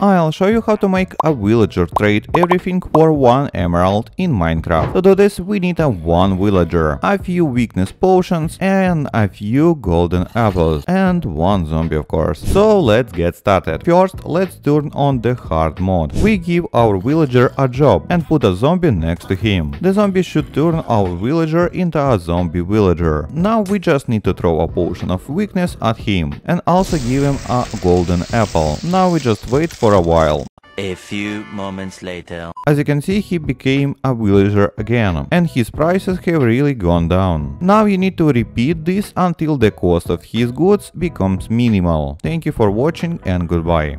I'll show you how to make a villager trade everything for one emerald in Minecraft. To do this we need a one villager, a few weakness potions and a few golden apples and one zombie of course. So let's get started. First let's turn on the hard mode. We give our villager a job and put a zombie next to him. The zombie should turn our villager into a zombie villager. Now we just need to throw a potion of weakness at him and also give him a golden apple. Now we just wait for a while. A few moments later. As you can see, he became a villager again, and his prices have really gone down. Now you need to repeat this until the cost of his goods becomes minimal. Thank you for watching and goodbye.